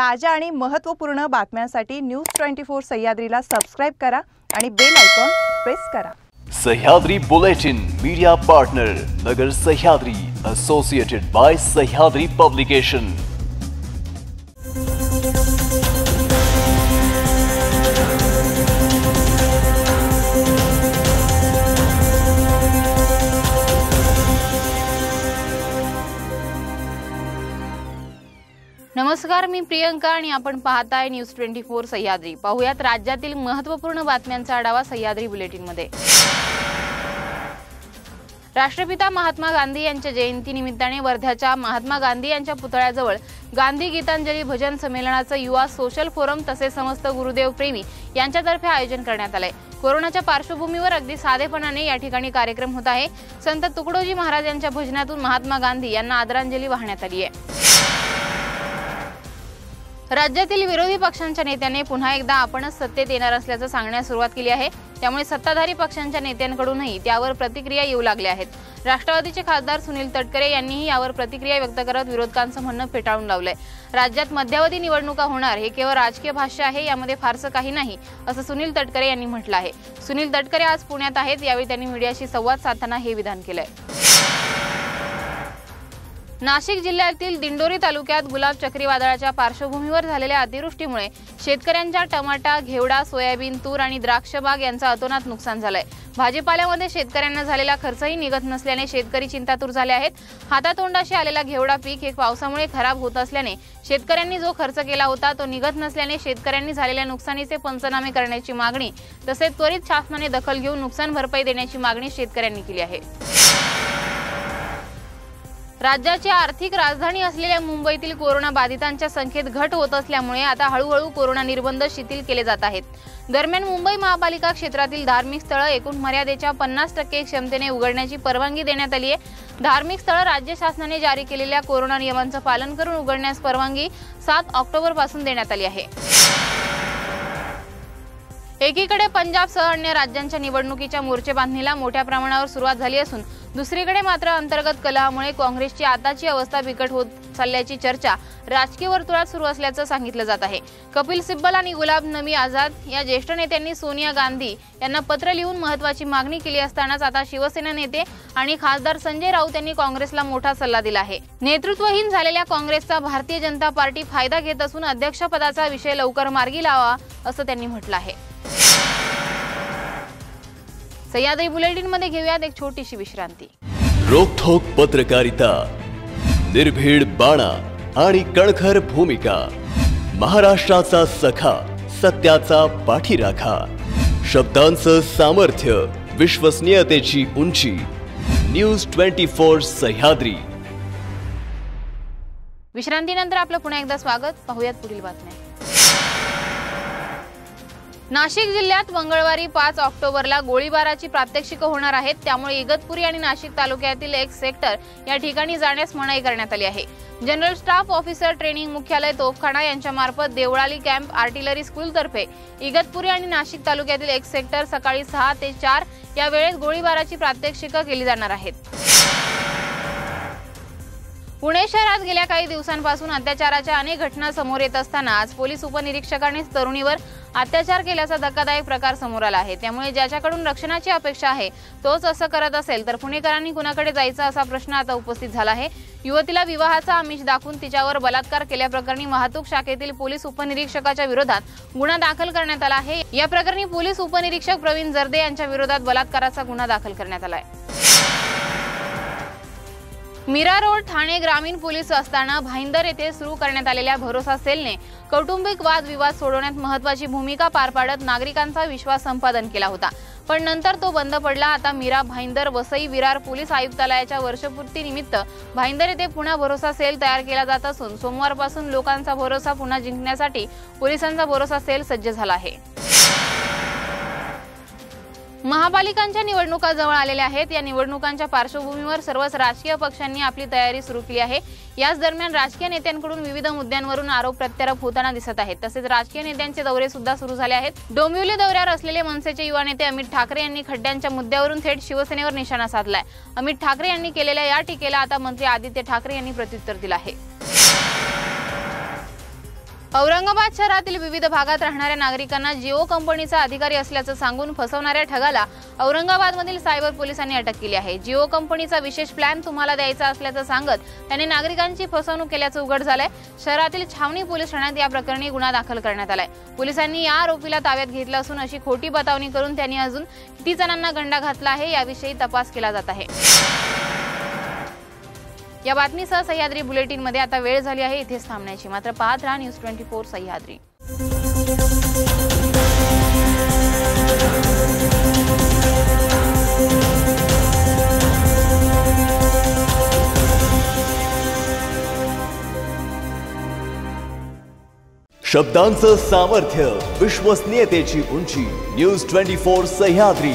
ताज्या आणि महत्त्वपूर्ण बातम्यांसाठी न्यूज ट्वेंटी फोर सह्याद्रीला सबस्क्राईब करा आणि बेल आयकॉन प्रेस करा. Sahyadri bulletin media partner Nagar Sahyadri associated by Sahyadri publication नमस्कार मी प्रियंका आणि आपण पाहताय न्यूज ट्वेंटी फोर सह्याद्री. पाहुयात राज्यातील महत्त्वपूर्ण बातम्यांचा आढावा सह्याद्री बुलेटिनमध्ये. राष्ट्रपिता महात्मा गांधी यांच्या जयंतीनिमित्ताने वर्ध्याच्या महात्मा गांधी यांच्या पुतळ्याजवळ गांधी गीतांजली भजन संमेलनाचं युवा सोशल फोरम तसेच समस्त गुरुदेव प्रेमी यांच्यातर्फे आयोजन करण्यात आलंय. कोरोनाच्या पार्श्वभूमीवर अगदी साधेपणाने या ठिकाणी कार्यक्रम होत आहे. संत तुकडोजी महाराज यांच्या भजनातून महात्मा गांधी यांना आदरांजली वाहण्यात आली आहे. राज्यातील विरोधी पक्षांच्या नेत्याने पुन्हा एकदा आपणच सत्तेत येणार असल्याचं सांगण्यास सुरुवात केली आहे. त्यामुळे सत्ताधारी पक्षांच्या नेत्यांकडूनही त्यावर प्रतिक्रिया येऊ लागल्या आहेत. राष्ट्रवादीचे खासदार सुनील तटकरे यांनीही यावर प्रतिक्रिया व्यक्त करत विरोधकांचं म्हणणं फेटाळून लावलंय. राज्यात मध्यावधी निवडणुका होणार हे केवळ राजकीय भाष्य आहे यामध्ये फारसं काही नाही असं सुनील तटकरे यांनी म्हटलं आहे. सुनील तटकरे आज पुण्यात आहेत यावेळी त्यांनी मीडियाशी संवाद साधताना हे विधान केलंय. नाशिक जिल्ह्यातील दिंडोरी तालुक्यात गुलाब चक्रीवादळाच्या पार्श्वभूमीवर झालेल्या अतिवृष्टीमुळे शेतकऱ्यांच्या टमाटा घेवडा सोयाबीन तूर आणि द्राक्ष बाग यांचं अतोनात नुकसान झालंय. भाजीपाल्यामध्ये शेतकऱ्यांना झालेला खर्चही निघत नसल्याने शेतकरी चिंतातूर झाले आहेत. हातातोंडाशी आलेला घेवडा पीक हे पावसामुळे खराब होत असल्याने शेतकऱ्यांनी जो खर्च केला होता तो निघत नसल्याने शेतकऱ्यांनी झालेल्या नुकसानीचे पंचनामे करण्याची मागणी तसेच त्वरित शासनाने दखल घेऊन नुकसान भरपाई देण्याची मागणी शेतकऱ्यांनी केली आहे. राज्याची आर्थिक राजधानी असलेल्या मुंबईतील कोरोना बाधितांच्या संख्येत घट होत असल्यामुळे आता हळूहळू कोरोना निर्बंध शिथिल केले जात आहेत. दरम्यान मुंबई महापालिका क्षेत्रातील धार्मिक स्थळं एकूण मर्यादेच्या पन्नास टक्के क्षमतेने उघडण्याची परवानगी देण्यात आली आहे. धार्मिक स्थळं राज्य शासनाने जारी केलेल्या कोरोना नियमांचं पालन करून उघडण्यास परवानगी सात ऑक्टोबरपासून देण्यात आली आहे. एकीकडे पंजाबसह अन्य राज्यांच्या निवडणुकीच्या मोर्चे बांधणीला मोठ्या प्रमाणावर सुरुवात झाली असून दुसरीकडे मात्र अंतर्गत कलहामुळे काँग्रेसची आताची अवस्था बिकट होत चालल्याची चर्चा राजकीय वर्तुळात सुरू असल्याचं सांगितलं जात आहे. कपिल सिब्बल आणि गुलाब नबी आझाद या ज्येष्ठ नेत्यांनी सोनिया गांधी यांना पत्र लिहून महत्वाची मागणी केली असतानाच आता शिवसेना नेते आणि खासदार संजय राऊत यांनी काँग्रेसला मोठा सल्ला दिला आहे. नेतृत्वहीन झालेल्या काँग्रेसचा भारतीय जनता पार्टी फायदा घेत असून अध्यक्षपदाचा विषय लवकर मार्गी लावा असं त्यांनी म्हटलं आहे. सह्याद्री बुलेटिनमध्ये घेऊयात एक छोटीशी विश्रांती. रोखोक पत्रकारिता निर्भीड बाणा आणि कणखर भूमिका महाराष्ट्राचा सखा सत्याचा पाठीराखा शब्दांचं सामर्थ्य विश्वसनीयतेची उंची न्यूज ट्वेंटी फोर सह्याद्री. विश्रांतीनंतर आपलं पुन्हा एकदा स्वागत. पाहूयात पुढील बातम्या. नाशिक जिल्ह्यात मंगळवारी पाच ऑक्टोबरला गोळीबाराची प्रात्यक्षिकं होणार आहेत. त्यामुळे इगतपुरी आणि नाशिक तालुक्यातील एक सेक्टर या ठिकाणी जाण्यास मनाई करण्यात आली आहे. जनरल स्टाफ ऑफिसर ट्रेनिंग मुख्यालय तोफखाना यांच्या मार्फत देवळाली कॅम्प आर्टिलरी स्कूलतर्फे इगतपुरी आणि नाशिक तालुक्यातील एक सेक्टर सकाळी सहा ते चार या वेळेत गोळीबाराची प्रात्यक्षिकं केली जाणार आहेत. पुणे शहरात गेल्या काही दिवसांपासून अत्याचाराच्या अनेक घटना समोर येत असताना आज पोलीस उपनिरीक्षकांनी तरुणीवर अत्याचार केल्याचा धक्कादायक प्रकार समोर आला आहे. त्यामुळे ज्याच्याकडून रक्षणाची अपेक्षा आहे तोच असं करत असेल तर पुणेकरांनी कुणाकडे जायचा असा प्रश्न आता उपस्थित झाला आहे. युवतीला विवाहाचा आमिष दाखवून तिच्यावर बलात्कार केल्याप्रकरणी वाहतूक शाखेतील पोलीस उपनिरीक्षकाच्या विरोधात गुन्हा दाखल करण्यात आला आहे. या प्रकरणी पोलीस उपनिरीक्षक प्रवीण जर्दे यांच्या विरोधात बलात्काराचा गुन्हा दाखल करण्यात आला आहे. मीरा रोड ठाणे ग्रामीण पोलीस असताना भाईंदर येथे सुरू करण्यात आलेल्या भरोसा सेलने कौटुंबिक वादविवाद सोडवण्यात महत्वाची भूमिका पार पाडत नागरिकांचा विश्वास संपादन केला होता. पण नंतर तो बंद पडला. आता मीरा भाईंदर वसई विरार पोलीस आयुक्तालयाच्या वर्षपूर्ती निमित्त भाईंदर येथे पुन्हा भरोसा सेल तयार केला जात असून सोमवारपासून लोकांचा भरोसा पुन्हा जिंकण्यासाठी पोलिसांचा भरोसा सेल सज्ज झाला आहे. महापालिकांच्या निवडणुका जवळ आलेल्या आहेत. या निवडणुकांच्या पार्श्वभूमीवर सर्वच राजकीय पक्षांनी आपली तयारी सुरू केली आहे. याच दरम्यान राजकीय नेत्यांकडून विविध मुद्द्यांवरून आरोप प्रत्यारोप होताना दिसत आहेत. तसेच राजकीय नेत्यांचे दौरे सुद्धा सुरू झाले आहेत. डोंबिवली दौऱ्यावर असलेले मनसेचे युवा नेते अमित ठाकरे यांनी खड्ड्यांच्या मुद्द्यावरून थेट शिवसेनेवर निशाणा साधलाय. अमित ठाकरे यांनी केलेल्या या टीकेला आता मंत्री आदित्य ठाकरे यांनी प्रत्युत्तर दिलं आहे. औरंगाबाद शहरातील विविध भागात राहणाऱ्या नागरिकांना जिओ कंपनीचा अधिकारी असल्याचं सांगून फसवणाऱ्या ठगाला औरंगाबादमधील सायबर पोलिसांनी अटक केली आहे. जिओ कंपनीचा विशेष प्लॅन तुम्हाला द्यायचा असल्याचं सांगत त्यांनी नागरिकांची फसवणूक केल्याचं उघड झालंय. शहरातील छावणी पोलीस ठाण्यात या प्रकरणी गुन्हा दाखल करण्यात आलाय. पोलिसांनी या आरोपीला ताब्यात घेतलं असून अशी खोटी बतावणी करून त्यांनी अजून किती जणांना गंडा घातला आहे याविषयी तपास केला जात आहे. या बातमीसह सह्याद्री बुलेटिनमध्ये आता वेळ झाली आहे इथेच थांबण्याची. मात्र पाहत राहा न्यूज ट्वेंटी फोर सह्याद्री. शब्दांचं सामर्थ्य विश्वसनीयतेची उंची न्यूज ट्वेंटी फोर सह्याद्री.